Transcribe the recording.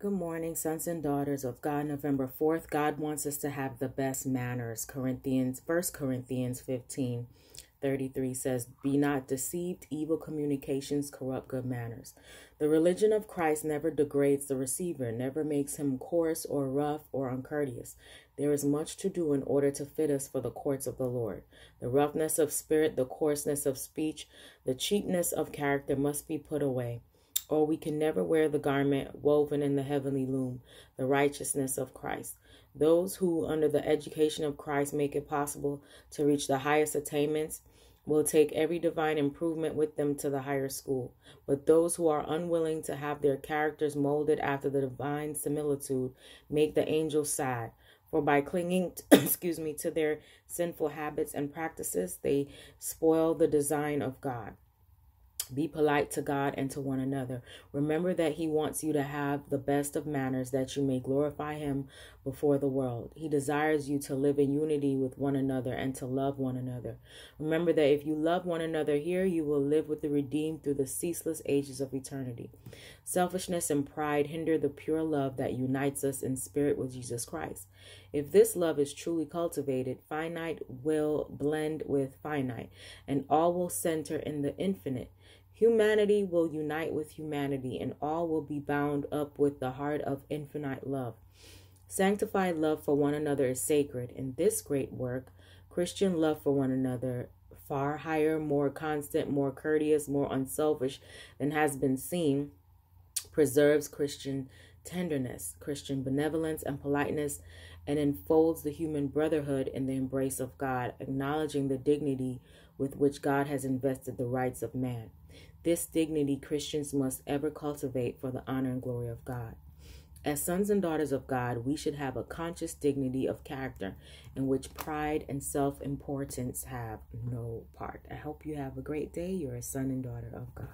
Good morning, sons and daughters of God. November 4th, God wants us to have the best manners. Corinthians, 1 Corinthians 15 33 says, Be not deceived, evil communications corrupt good manners. The religion of Christ never degrades the receiver, never makes him coarse or rough or uncourteous. There is much to do in order to fit us for the courts of the Lord. The roughness of spirit, the coarseness of speech, the cheapness of character must be put away or we can never wear the garment woven in the heavenly loom, the righteousness of Christ. Those who, under the education of Christ, make it possible to reach the highest attainments will take every divine improvement with them to the higher school. But those who are unwilling to have their characters molded after the divine similitude make the angels sad. For by clinging, excuse me, to their sinful habits and practices, they spoil the design of God. Be polite to God and to one another. Remember that He wants you to have the best of manners that you may glorify Him before the world. He desires you to live in unity with one another and to love one another. Remember that if you love one another here, you will live with the redeemed through the ceaseless ages of eternity. Selfishness and pride hinder the pure love that unites us in spirit with Jesus Christ. If this love is truly cultivated, finite will blend with finite, and all will center in the infinite. Humanity will unite with humanity, and all will be bound up with the heart of infinite love. Sanctified love for one another is sacred. In this great work, Christian love for one another, far higher, more constant, more courteous, more unselfish than has been seen, preserves Christian tenderness, Christian benevolence, and politeness, and enfolds the human brotherhood in the embrace of God, acknowledging the dignity with which God has invested the rights of man. This dignity Christians must ever cultivate for the honor and glory of God. As sons and daughters of God, we should have a conscious dignity of character in which pride and self importance have no part. I hope you have a great day. You're a son and daughter of God.